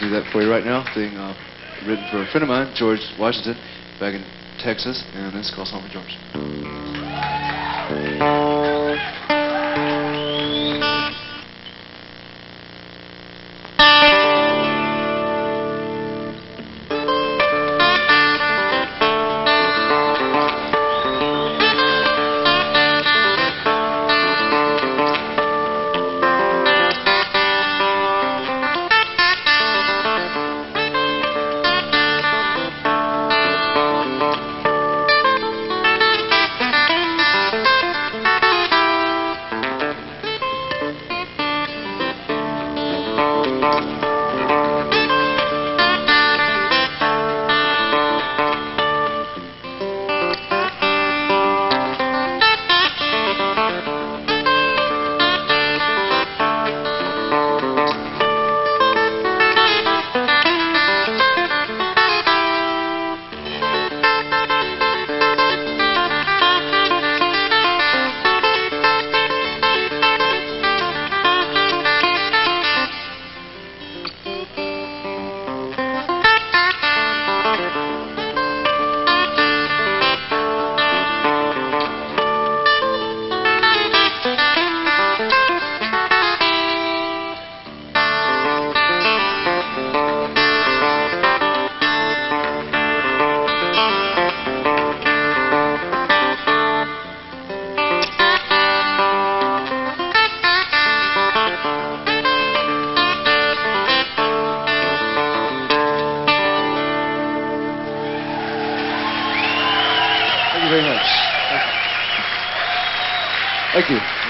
do that for you right now. Thing uh, written for a friend of mine, George Washington, back in Texas, and it's called for George. very much. Thank you. Thank you.